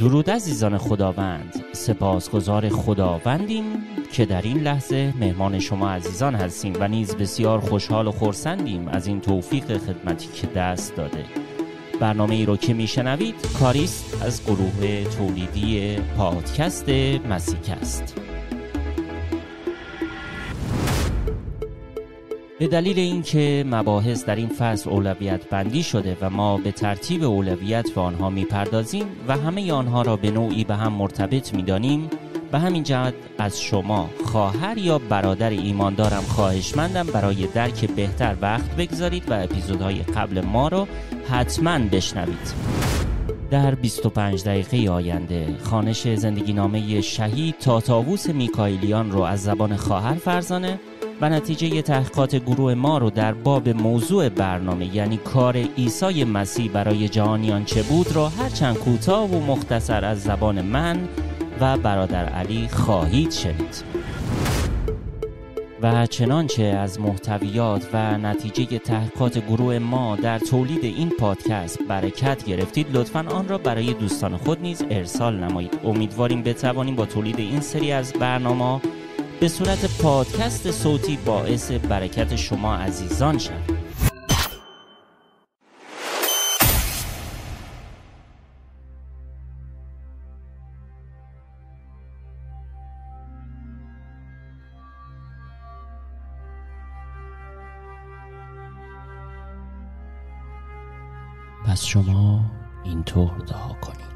درود عزیزان خداوند. سپاسگزار خداوندیم که در این لحظه مهمان شما عزیزان هستیم و نیز بسیار خوشحال و خورسندیم از این توفیق خدمتی که دست داده. برنامه ای رو که میشنوید کاریست از گروه تولیدی پادکست مسیکست به دلیل اینکه مباحث در این فصل اولویت بندی شده و ما به ترتیب اولویت به آنها می‌پردازیم و همه آنها را به نوعی به هم مرتبط می‌دانیم به همین جهت از شما خواهر یا برادر ایماندارم خواهشمندم برای درک بهتر وقت بگذارید و اپیزودهای قبل ما را حتما بشنوید. در 25 دقیقه آینده خانش زندگی نامه شهید تا تاووس میکایلیان رو از زبان خواهر فرزانه و نتیجه تحقیقات گروه ما رو در باب موضوع برنامه یعنی کار عیسی مسیح برای جهانیان چه بود را هرچند کوتاه و مختصر از زبان من و برادر علی خواهید شنید. و چنانچه از محتویات و نتیجه تحقیقات گروه ما در تولید این پادکست برکت گرفتید لطفا آن را برای دوستان خود نیز ارسال نمایید. امیدواریم بتوانیم با تولید این سری از برنامه به صورت پادکست صوتی باعث برکت شما عزیزان شد. پس شما اینطور دعا کنید.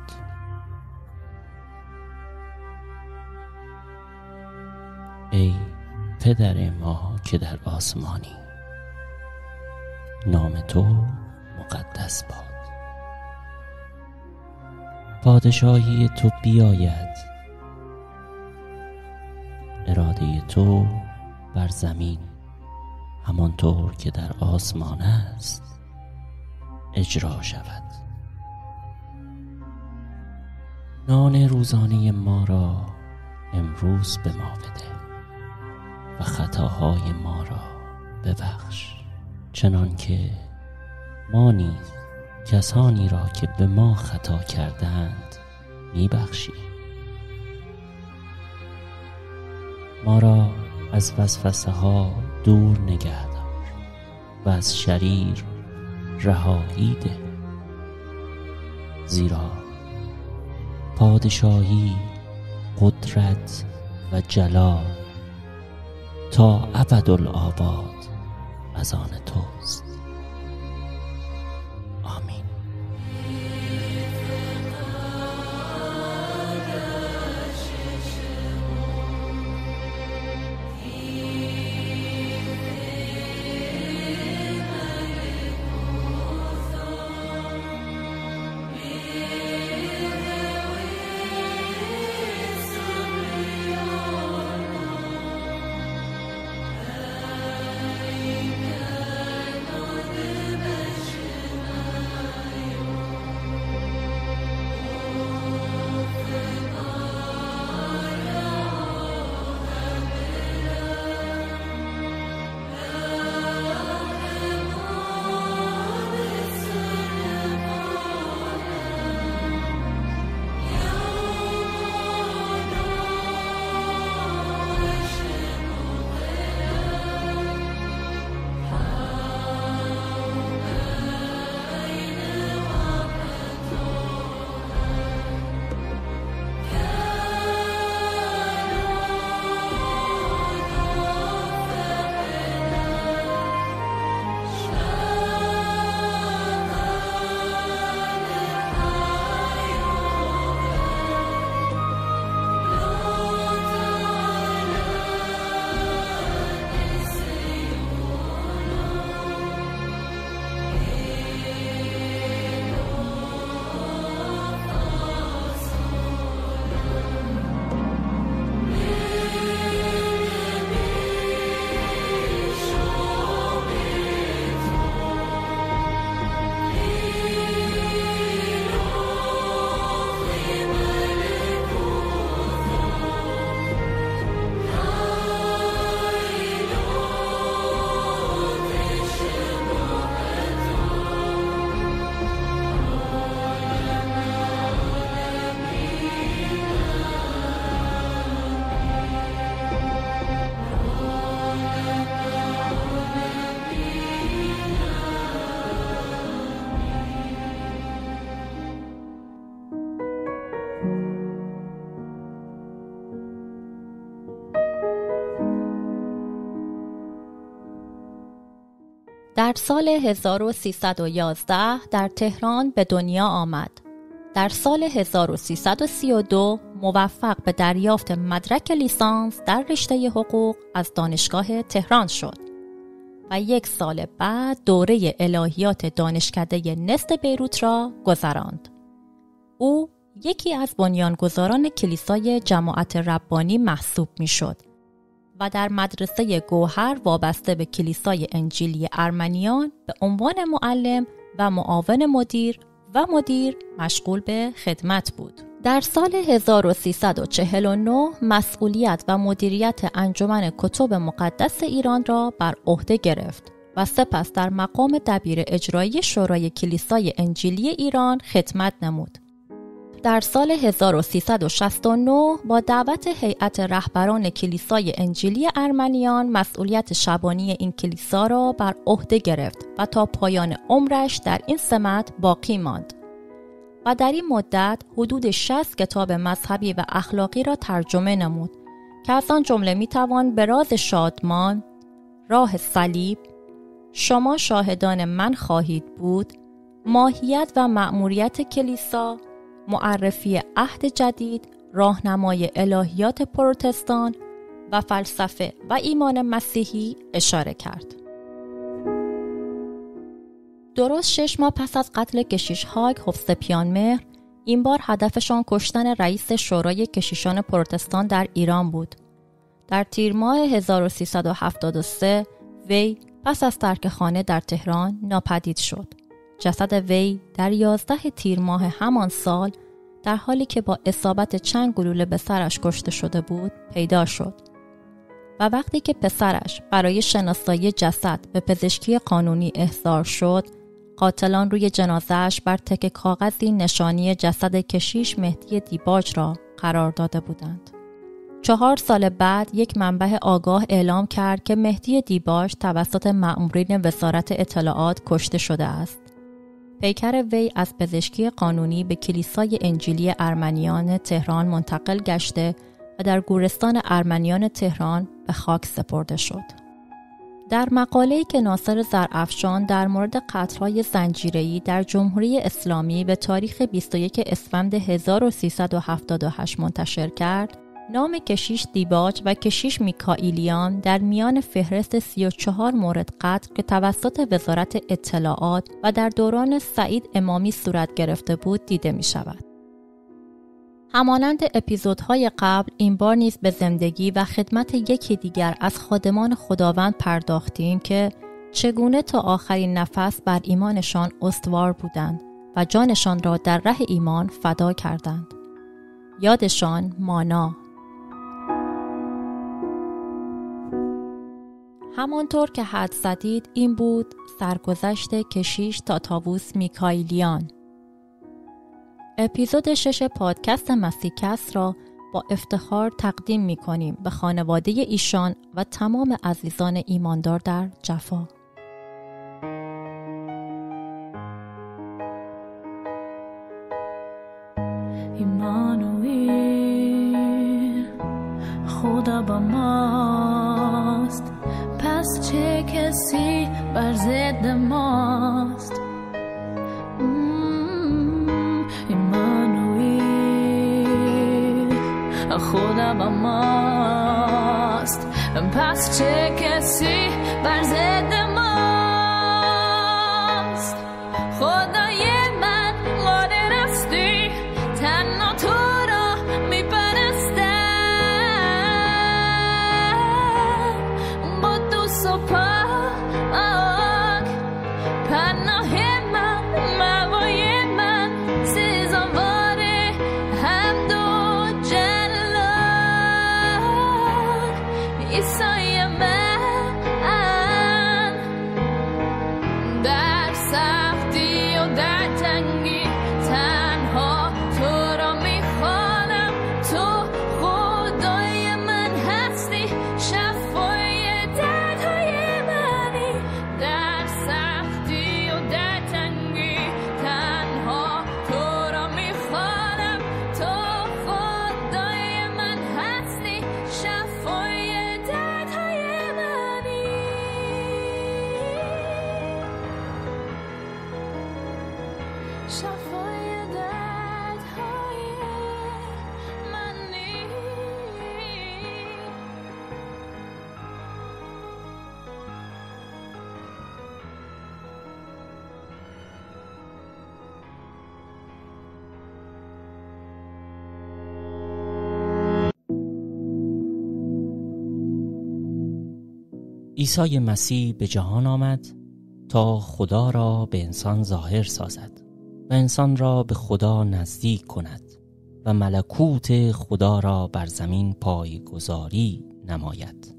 پدر ما که در آسمانی. نام تو مقدس باد. پادشاهی تو بیاید. اراده تو بر زمین. همانطور که در آسمان است اجرا شود. نان روزانه ما را امروز به ما بده. و خطاهای ما را ببخش. چنان که ما نیز کسانی را که به ما خطا کردند میبخشی ما را از وسوسه ها دور نگه دار و از شریر رهایی ده. زیرا پادشاهی قدرت و جلال تا ابدالآباد از آن توست. در سال 1311 در تهران به دنیا آمد. در سال 1332 موفق به دریافت مدرک لیسانس در رشته حقوق از دانشگاه تهران شد و یک سال بعد دوره الهیات دانشکده نست بیروت را گذراند. او یکی از بنیانگذاران کلیسای جماعت ربانی محسوب می شد و در مدرسه گوهر وابسته به کلیسای انجیلی ارمنیان به عنوان معلم و معاون مدیر و مدیر مشغول به خدمت بود. در سال 1349 مسئولیت و مدیریت انجمن کتب مقدس ایران را بر عهده گرفت و سپس در مقام دبیر اجرایی شورای کلیسای انجیلی ایران خدمت نمود. در سال 1369 با دعوت هیئت رهبران کلیسای انجیلی ارمنیان مسئولیت شبانی این کلیسا را بر عهده گرفت و تا پایان عمرش در این سمت باقی ماند. و در این مدت حدود 60 کتاب مذهبی و اخلاقی را ترجمه نمود که از آن جمله می توان به راز شادمان، راه صلیب، شما شاهدان من خواهید بود، ماهیت و مأموریت کلیسا، معرفی عهد جدید، راهنمای الهیات پروتستان و فلسفه و ایمان مسیحی اشاره کرد. درست شش ماه پس از قتل کشیش هاگ هفسپیان مهر این بار هدفشان کشتن رئیس شورای کشیشان پروتستان در ایران بود. در تیر ماه 1373 وی پس از ترک خانه در تهران ناپدید شد. جسد وی در 11 تیر ماه همان سال در حالی که با اصابت چند گلوله به سرش کشته شده بود پیدا شد. و وقتی که پسرش برای شناسایی جسد به پزشکی قانونی احضار شد قاتلان روی جنازهش بر تک کاغذی نشانی جسد کشیش مهدی دیباج را قرار داده بودند. چهار سال بعد یک منبع آگاه اعلام کرد که مهدی دیباج توسط مأمورین وزارت اطلاعات کشته شده است. پیکر وی از پزشکی قانونی به کلیسای انجیلی ارمنیان تهران منتقل گشته و در گورستان ارمنیان تهران به خاک سپرده شد. در مقاله‌ای که ناصر زرافشان در مورد قتل‌های زنجیره‌ای در جمهوری اسلامی به تاریخ 21 اسفند 1378 منتشر کرد، نام کشیش دیباج و کشیش میکائیلیان در میان فهرست 34 مورد قتل که توسط وزارت اطلاعات و در دوران سعید امامی صورت گرفته بود دیده می شود. همانند اپیزودهای قبل این بار نیز به زندگی و خدمت یکی دیگر از خادمان خداوند پرداختیم که چگونه تا آخرین نفس بر ایمانشان استوار بودند و جانشان را در ره ایمان فدا کردند. یادشان مانا همانطور که حد زدید این بود سرگذشت کشیش تا تاووس میکایلیان اپیزود شش پادکست مسیکس را با افتخار تقدیم می کنیم به خانواده ایشان و تمام عزیزان ایماندار در جفا. ماست پس چه کسی عیسی مسیح به جهان آمد تا خدا را به انسان ظاهر سازد و انسان را به خدا نزدیک کند و ملکوت خدا را بر زمین پایگذاری نماید.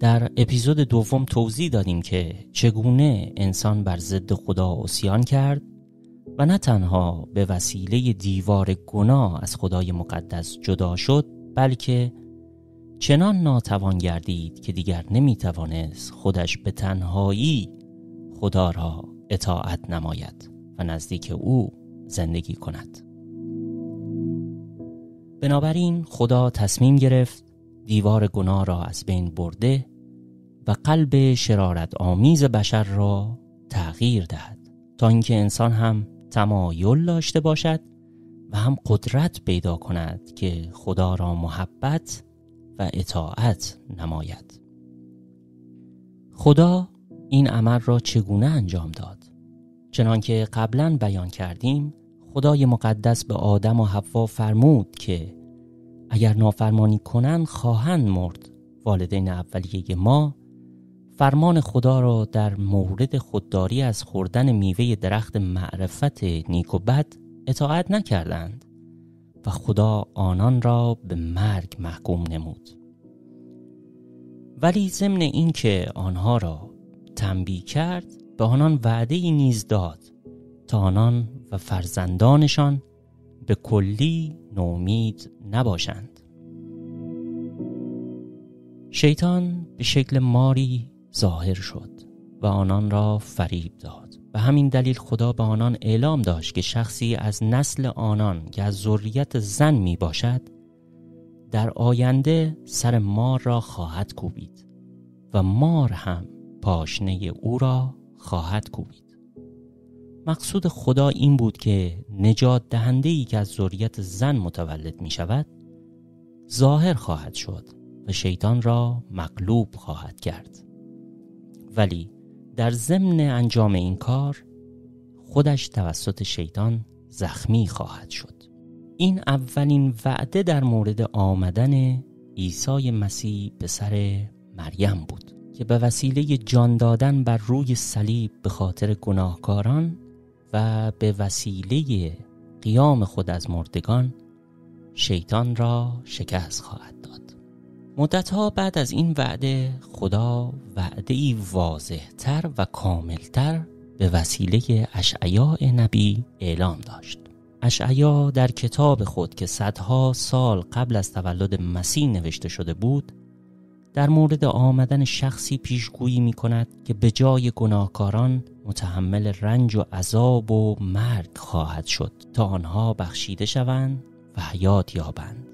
در اپیزود دوم توضیح دادیم که چگونه انسان بر ضد خدا اسیان کرد و نه تنها به وسیله دیوار گناه از خدای مقدس جدا شد بلکه چنان ناتوان گردید که دیگر نمی توانست خودش به تنهایی خدا را اطاعت نماید و نزدیک او زندگی کند. بنابراین خدا تصمیم گرفت دیوار گناه را از بین برده و قلب شرارت آمیز بشر را تغییر دهد تا اینکه انسان هم تمایل داشته باشد و هم قدرت پیدا کند که خدا را محبت و اطاعت نماید. خدا این عمل را چگونه انجام داد؟ چنانکه قبلا بیان کردیم خدای مقدس به آدم و حوا فرمود که اگر نافرمانی کنند خواهند مرد. والدین اولیه ما فرمان خدا را در مورد خودداری از خوردن میوه درخت معرفت نیک و بد اطاعت نکردند. و خدا آنان را به مرگ محکوم نمود. ولی ضمن اینکه آنها را تنبیه کرد به آنان وعده ای نیز داد تا آنان و فرزندانشان به کلی نومید نباشند. شیطان به شکل ماری ظاهر شد و آنان را فریب داد. و همین دلیل خدا به آنان اعلام داشت که شخصی از نسل آنان که از ذریت زن می باشد در آینده سر مار را خواهد کوبید و مار هم پاشنه او را خواهد کوبید. مقصود خدا این بود که نجات دهنده ای که از ذریت زن متولد می شود ظاهر خواهد شد و شیطان را مغلوب خواهد کرد. ولی در ضمن انجام این کار خودش توسط شیطان زخمی خواهد شد. این اولین وعده در مورد آمدن عیسی مسیح به سر مریم بود که به وسیله جان دادن بر روی صلیب به خاطر گناهکاران و به وسیله قیام خود از مردگان شیطان را شکست خواهد داد. مدتها بعد از این وعده خدا وعده ای واضح تر و کاملتر به وسیله اشعیا نبی اعلام داشت. اشعیا در کتاب خود که صدها سال قبل از تولد مسیح نوشته شده بود در مورد آمدن شخصی پیشگویی می کند که به جای گناهکاران متحمل رنج و عذاب و مرگ خواهد شد تا آنها بخشیده شوند و حیات یابند.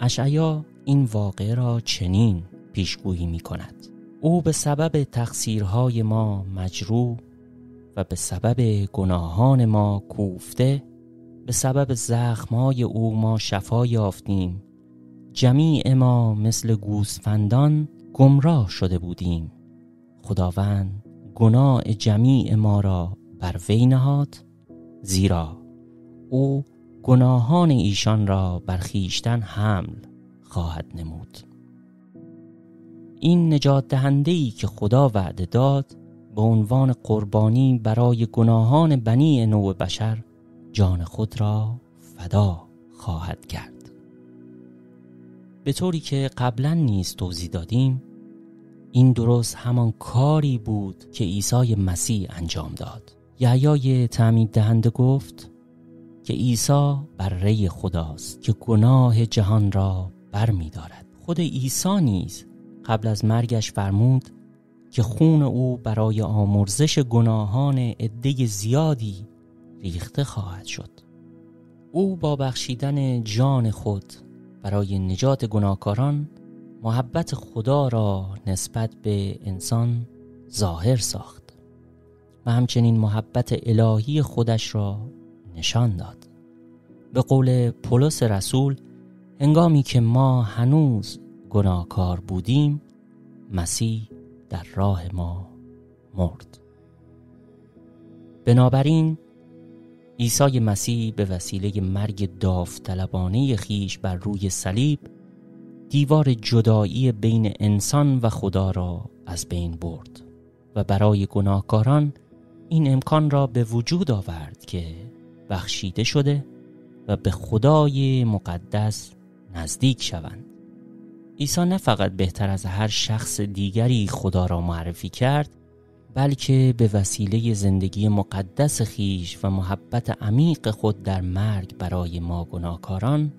اشعیا این واقعه را چنین پیشگویی می کند. او به سبب تقصیرهای ما مجروح و به سبب گناهان ما کوفته به سبب زخمهای او ما شفا یافتیم. جمیع ما مثل گوسفندان گمراه شده بودیم. خداوند گناه جمیع ما را بر وی نهاد زیرا او گناهان ایشان را بر خیشتن حمل خواهد نمود. این نجات دهنده ای که خدا وعده داد به عنوان قربانی برای گناهان بنی نوع بشر جان خود را فدا خواهد کرد. به طوری که قبلا نیز توضیح دادیم این درست همان کاری بود که عیسی مسیح انجام داد. یحیای تعمید دهنده گفت که عیسی بره خداست که گناه جهان را بر می دارد. خود عیسی نیز قبل از مرگش فرمود که خون او برای آمرزش گناهان عده زیادی ریخته خواهد شد او با بخشیدن جان خود برای نجات گناهکاران محبت خدا را نسبت به انسان ظاهر ساخت و همچنین محبت الهی خودش را نشان داد به قول پولس رسول هنگامی که ما هنوز گناهکار بودیم مسیح در راه ما مرد. بنابراین عیسی مسیح به وسیله مرگ داوطلبانه خیش بر روی صلیب دیوار جدایی بین انسان و خدا را از بین برد و برای گناهکاران این امکان را به وجود آورد که بخشیده شده و به خدای مقدس نزدیک شوند. عیسی نه فقط بهتر از هر شخص دیگری خدا را معرفی کرد بلکه به وسیله زندگی مقدس خیش و محبت عمیق خود در مرگ برای ما گناهکاران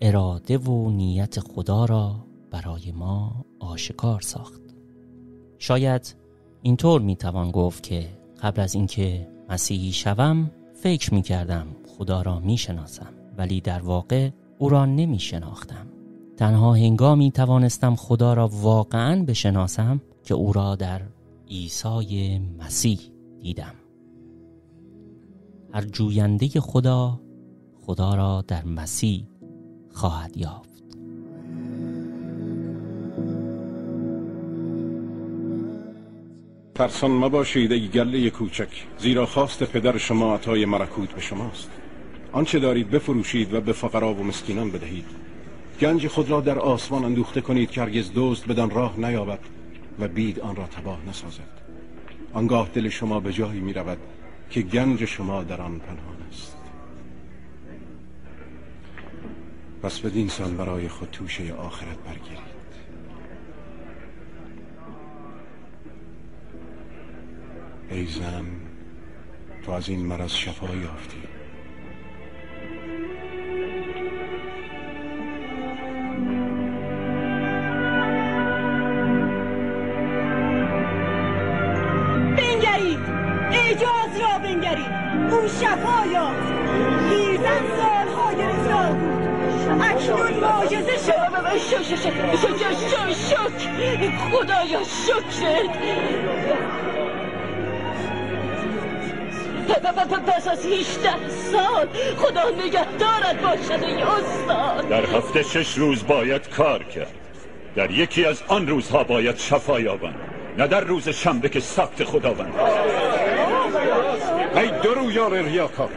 اراده و نیت خدا را برای ما آشکار ساخت. شاید اینطور می‌توان گفت که قبل از اینکه مسیحی شوم فکر می‌کردم خدا را می‌شناسم ولی در واقع او را نمی شناختم تنها هنگامی توانستم خدا را واقعا بشناسم که او را در عیسی مسیح دیدم. هر جوینده خدا خدا را در مسیح خواهد یافت. ترسان مباشید ای گله کوچک زیرا خواست پدر شما عطای مرکوت به شماست. آنچه دارید بفروشید و به فقرا و مسکینان بدهید. گنج خود را در آسمان اندوخته کنید که هرگز دوست بدان راه نیابد و بید آن را تباه نسازد. آنگاه دل شما به جایی می رود که گنج شما در آن پنهان است. پس بدین سال برای خود توشه آخرت برگیرید. ای زن تو از این مرض شفا یافتی. شکرت پس از 18 سال خدا نگهدارت باشد ای استاد در هفته شش روز باید کار کرد. در یکی از آن روزها باید شفا یابند نه در روز شنبه که سبت خداوند. ای درویان ریاکار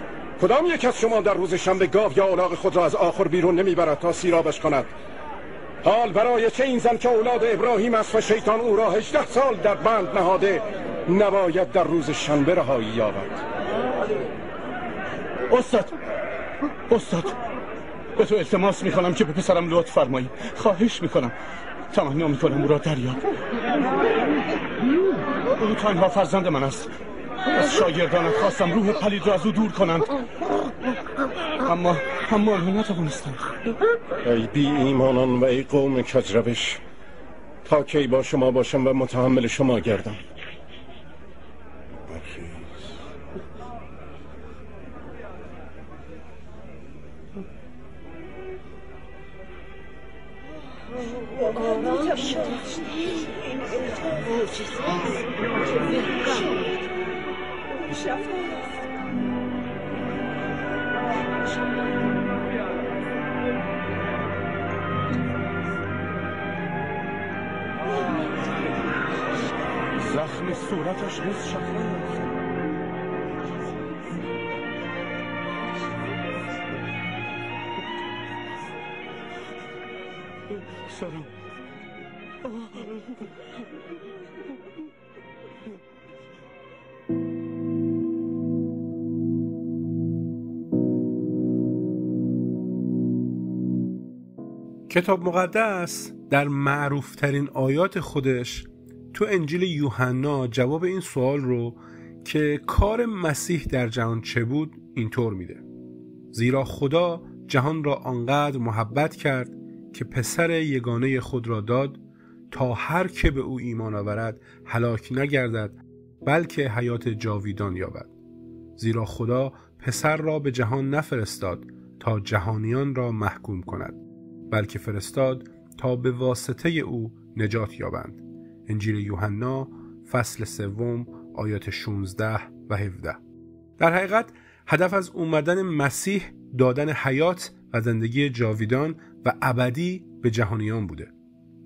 کدام یک از شما در روز شنبه گاو یا اولاغ خود را از آخر بیرون نمی‌برد تا سیرابش کند؟ حال برای چه این زن که اولاد ابراهیم است و شیطان او را هجده سال در بند نهاده نباید در روز شنبه رهایی یابد؟ استاد استاد به تو التماس می‌کنم که به پسرم لطف فرمایی. خواهش می‌کنم. تمنا می‌کنم او را دریاب او تنها فرزند من است. از شاگردانت خواستم روح پلید را از او دور کنند. اما اما آنها نتوانستند. ای بی ایمانان و ای قوم کجروش تا کی با شما باشم و متحمل شما گردم. زخم صورتش نیز شفا یافت کتاب مقدس در معروفترین آیات خودش تو انجیل یوحنا جواب این سوال رو که کار مسیح در جهان چه بود اینطور میده. زیرا خدا جهان را آنقدر محبت کرد که پسر یگانه خود را داد تا هر که به او ایمان آورد هلاک نگردد بلکه حیات جاویدان یابد. زیرا خدا پسر را به جهان نفرستاد تا جهانیان را محکوم کند. بلکه فرستاد تا به واسطه او نجات یابند. انجیل یوحنا فصل سوم آیات 16 و 17 در حقیقت هدف از اومدن مسیح دادن حیات و زندگی جاویدان و ابدی به جهانیان بوده.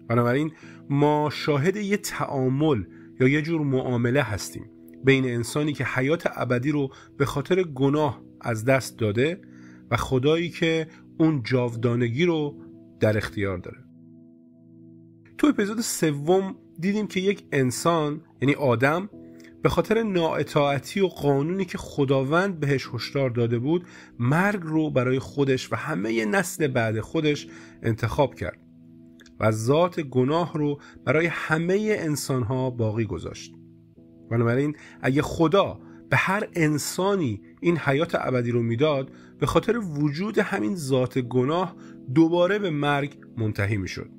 بنابراین ما شاهد یه تعامل یا یه جور معامله هستیم. بین انسانی که حیات ابدی رو به خاطر گناه از دست داده و خدایی که اون جاودانگی رو در اختیار داره. تو اپیزود سوم دیدیم که یک انسان یعنی آدم به خاطر نااطاعتی و قانونی که خداوند بهش هشدار داده بود مرگ رو برای خودش و همه نسل بعد خودش انتخاب کرد و ذات گناه رو برای همه انسانها باقی گذاشت. بنابراین اگه خدا به هر انسانی این حیات ابدی رو می‌داد به خاطر وجود همین ذات گناه دوباره به مرگ منتهی می‌شد.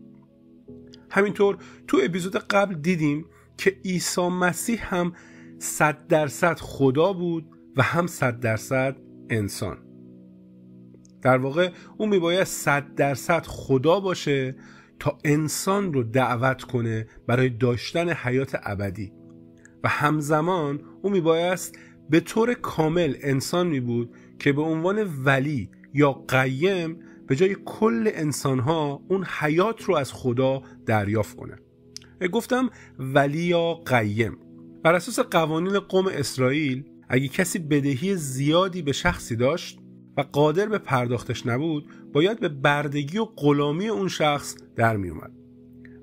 همینطور تو اپیزود قبل دیدیم که عیسی مسیح هم صد درصد خدا بود و هم صد درصد انسان. در واقع اون میباید صد درصد خدا باشه تا انسان رو دعوت کنه برای داشتن حیات ابدی. و همزمان او میبایست به طور کامل انسان می بود که به عنوان ولی یا قیم به جای کل انسانها اون حیات رو از خدا دریافت کنه. گفتم ولی یا قیم. بر اساس قوانین قوم اسرائیل اگه کسی بدهی زیادی به شخصی داشت و قادر به پرداختش نبود باید به بردگی و غلامی اون شخص در می اومد.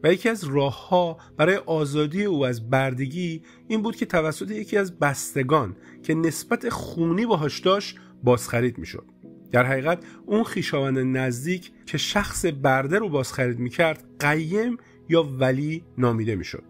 و یکی از راهها برای آزادی او از بردگی این بود که توسط یکی از بستگان که نسبت خونی باهاش داشت بازخرید می‌شد. در حقیقت اون خیشاوند نزدیک که شخص برده رو بازخرید می‌کرد قیم یا ولی نامیده می‌شد.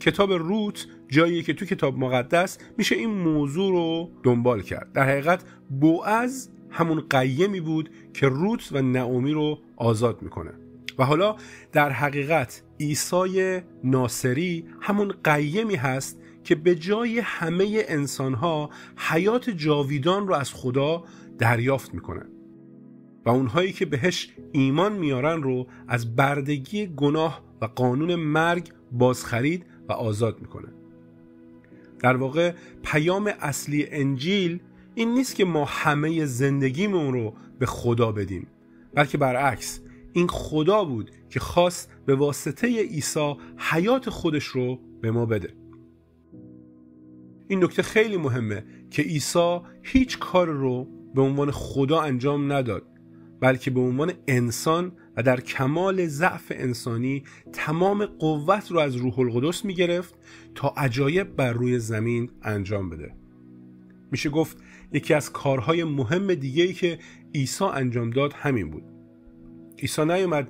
کتاب روت جایی که تو کتاب مقدس میشه این موضوع رو دنبال کرد. در حقیقت بوعز همون قیمی بود که روت و نعومی رو آزاد می‌کنه. و حالا در حقیقت عیسی ناصری همون قیمی هست که به جای همه انسانها حیات جاویدان رو از خدا دریافت می‌کنه و اونهایی که بهش ایمان میارن رو از بردگی گناه و قانون مرگ بازخرید و آزاد می‌کنه در واقع پیام اصلی انجیل این نیست که ما همه زندگیمون رو به خدا بدیم بلکه برعکس این خدا بود که خواست به واسطه عیسی حیات خودش رو به ما بده. این نکته خیلی مهمه که عیسی هیچ کار رو به عنوان خدا انجام نداد بلکه به عنوان انسان و در کمال ضعف انسانی تمام قوت رو از روح القدس می گرفت تا عجایب بر روی زمین انجام بده. میشه گفت یکی از کارهای مهم دیگه ای که عیسی انجام داد همین بود. عیسی نیومد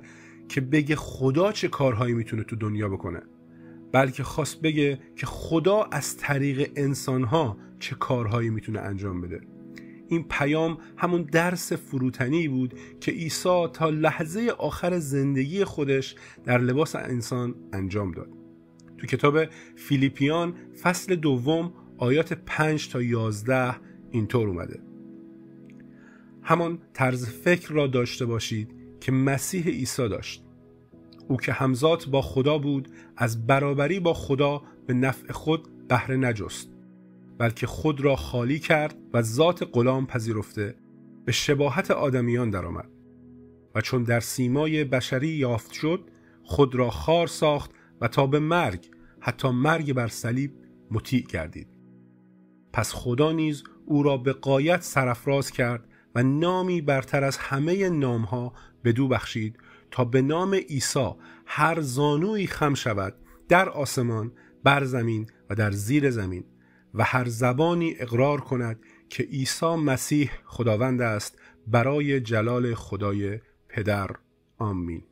که بگه خدا چه کارهایی می‌تونه تو دنیا بکنه بلکه خواست بگه که خدا از طریق انسانها چه کارهایی می‌تونه انجام بده. این پیام همون درس فروتنی بود که عیسی تا لحظه آخر زندگی خودش در لباس انسان انجام داد. تو کتاب فیلیپیان فصل دوم آیات 5 تا 11 اینطور اومده. همان طرز فکر را داشته باشید که مسیح عیسی داشت. او که همزاد با خدا بود از برابری با خدا به نفع خود بهره نجست. بلکه خود را خالی کرد و ذات غلام پذیرفته به شباهت آدمیان درآمد. و چون در سیمای بشری یافت شد خود را خار ساخت و تا به مرگ حتی مرگ بر صلیب مطیع گردید. پس خدا نیز او را به قایت سرفراز کرد و نامی برتر از همه نامها دو بخشید تا به نام عیسی هر زانوی خم شود در آسمان بر زمین و در زیر زمین. و هر زبانی اقرار کند که عیسی مسیح خداوند است برای جلال خدای پدر. آمین.